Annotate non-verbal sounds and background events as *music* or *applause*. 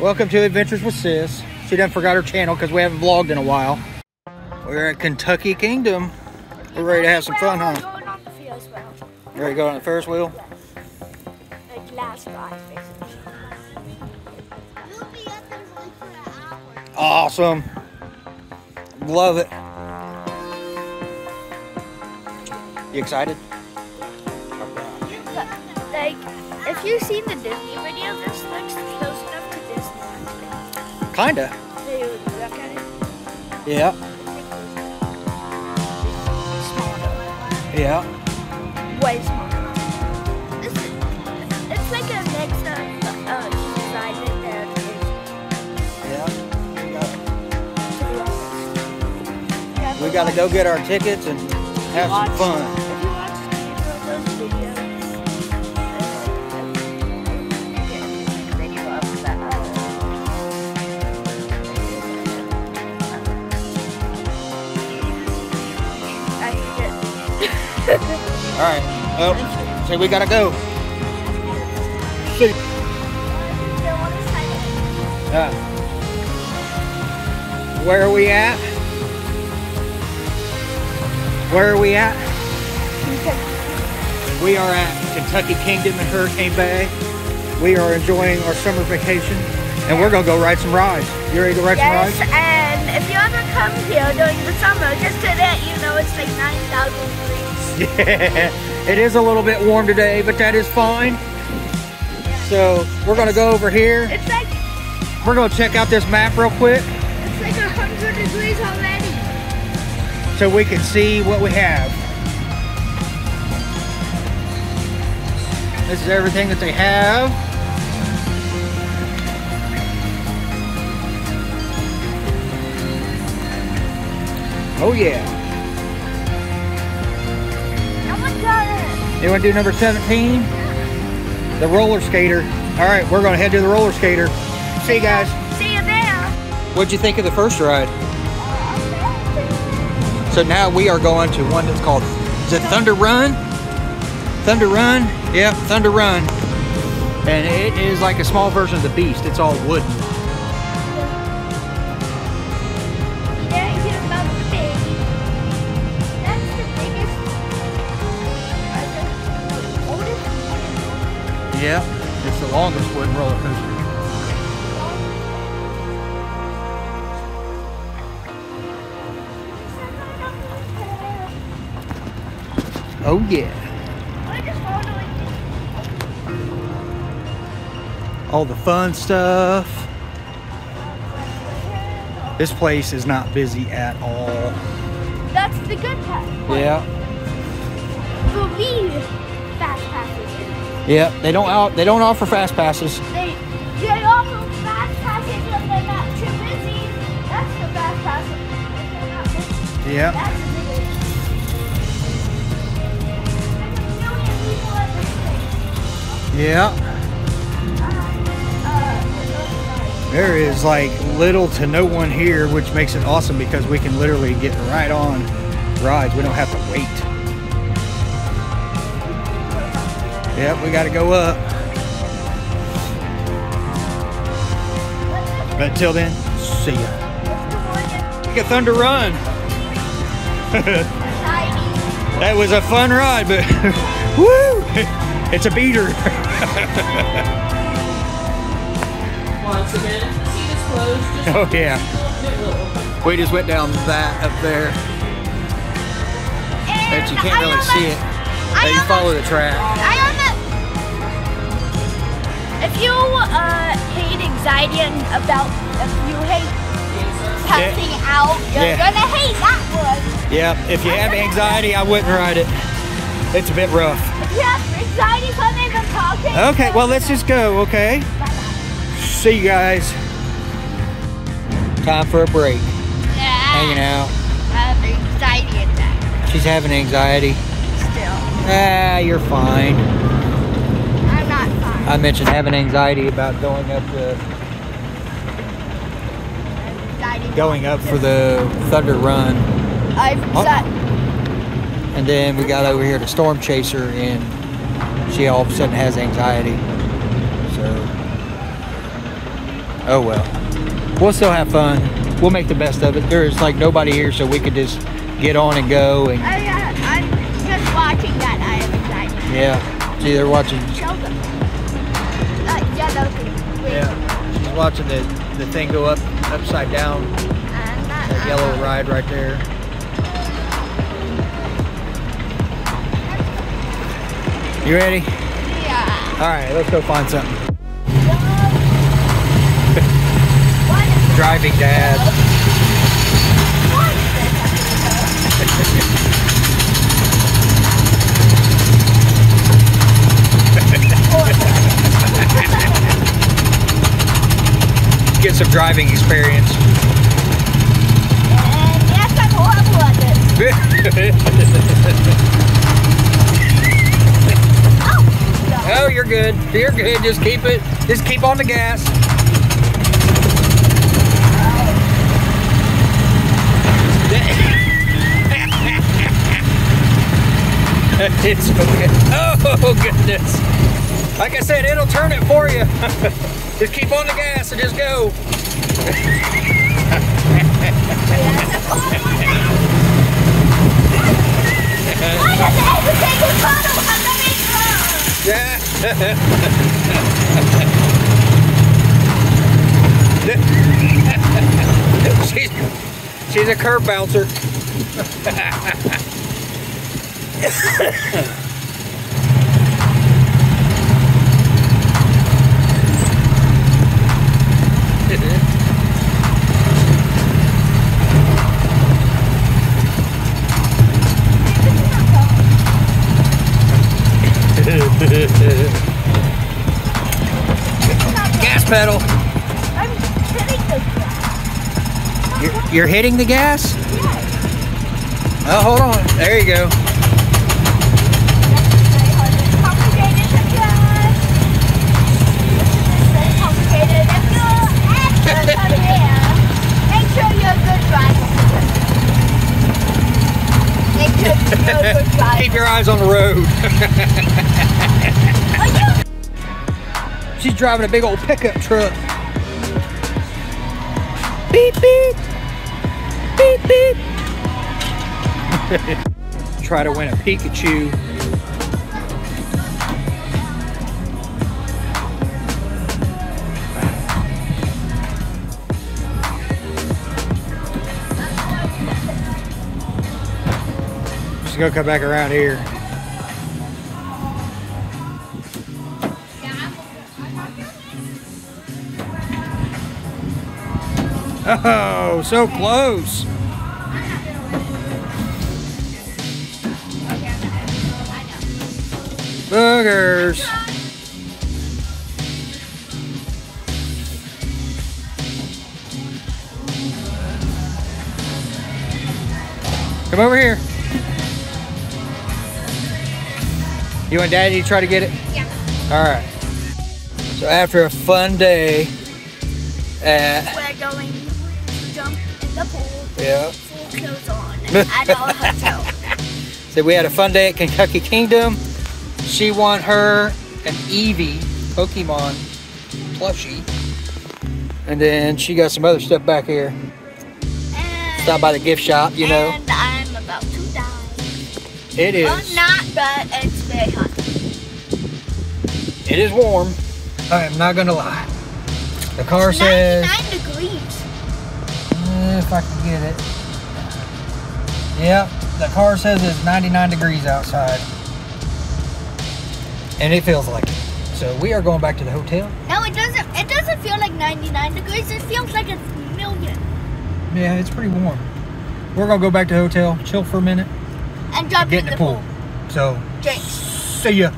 Welcome to Adventures with Sis. She done forgot her channel because we haven't vlogged in a while. We're at Kentucky Kingdom. We're ready to have some fun, huh? going on the Ferris wheel. Ready to go on the Ferris wheel? Like last ride, basically. We'll be up there for an hour. Awesome. Love it. You excited? But, like, if you've seen the Disney video, this looks Kinda. So you look at it. Yeah. Yeah. Way smaller. Is, it's like a mix of uh, Island and Yeah. to be honest. Yeah, We gotta go get our tickets and have some fun. All right. Well, so we gotta go. See. Yeah. Where are we at? Where are we at? We are at Kentucky Kingdom in Hurricane Bay. We are enjoying our summer vacation, and we're gonna go ride some rides. You ready to ride Yes, some rides? and if you ever come here during the summer, just to let you know it's like 9,000 degrees. *laughs* Yeah, it is a little bit warm today, but that is fine. So we're gonna go over here. It's like We're gonna check out this map real quick it's like 100 degrees already. so we can see what we have. This is everything that they have. Oh yeah. You wanna do number 17? The roller skater. All right, we're gonna head to the roller skater. See you guys. See you there. What'd you think of the first ride? So now we are going to one that's called, is it Thunder Run? Thunder Run? Yep, Thunder Run. And it is like a small version of the Beast. It's all wooden. Yep, it's the longest wooden roller coaster. Oh yeah. I just following. All the fun stuff. This place is not busy at all. That's the good part. Yeah. For me, fast passes. Yep, they don't out they don't offer fast passes. They they offer fast passes when they're not too busy. That's the fast passes. If they're not busy. Yep. That's the biggest. There's a million people at this place. Yeah. Uh, There is like little to no one here, which makes it awesome because we can literally get right on rides. We don't have to wait. Yep, we got to go up. But until then, see ya. Take a Thunder Run. *laughs* that was a fun ride, but *laughs* woo! *laughs* It's a beater. Once again, seat is closed, Oh yeah. it will open. We just went down that up there. That you can't really see it. I Hey, you follow the track. If you uh, hate anxiety and about, if you hate passing out, you're Yeah. gonna hate that one. Yeah, if you have anxiety, I wouldn't ride it. It's a bit rough. If you have anxiety from talking. Okay, well, let's just go, okay? See you guys. Time for a break. Yeah. Hanging out. I have anxiety attack She's having anxiety. still. Ah, you're fine. I'm not fine. I mentioned having anxiety about going up the going up for the Thunder Run. I've Oh. sat. And then we got over here to Storm Chaser, and she all of a sudden has anxiety. So, Oh well. We'll still have fun. We'll make the best of it. There's like nobody here, so we could just get on and go. And I, uh, I'm just watching that. I am excited. yeah, see, they're watching. Show them. Yellow. Wait. Yeah, she's watching the the thing go up upside down. That yellow uh, ride right there. You ready? Yeah. All right, let's go find something. *laughs* Driving dad. *laughs* what is this? Get some driving experience. And yes, I'm horrible at this. Oh, oh, you're good. You're good. Just keep it. Just keep on the gas. *laughs* it's okay. Oh goodness. Like I said, it'll turn it for you. *laughs* just keep on the gas and just go. Why does it have to take a photo of the mirror? she's, she's a curb bouncer. *laughs* *laughs* Gas pedal. I'm hitting the grass. You're, you're hitting the gas? Yes. Oh, hold on. There you go. That's very hard. It's complicated to drive. This is very complicated. If you're active on here, make sure you're a good driver. Make sure you're a good driver. Keep your eyes on the road. She's driving a big old pickup truck. Beep, beep. Beep, beep. Try to win a Pikachu. Gonna come back around here. Oh, so close. Boogers. Come over here. You and Daddy try to get it? Yeah. All right. So after a fun day at We're going to jump in the pool. yeah, Full clothes on at our *laughs* hotel. So we had a fun day at Kentucky Kingdom. She won her an Eevee Pokemon plushie. And then she got some other stuff back here. And, Stop by the gift shop, you know. I'm about to die. It Well, not, but it's very hot. It is warm. I am not gonna lie. The car says 99 degrees. eh, if I can get it. Yep, the car says it's 99 degrees outside. And it feels like it. So we are going back to the hotel. No, it doesn't. It doesn't feel like 99 degrees. It feels like it's million. Yeah, it's pretty warm. We're gonna go back to the hotel, chill for a minute, And jump get in in the the pool. pool. So, Jinx. See ya.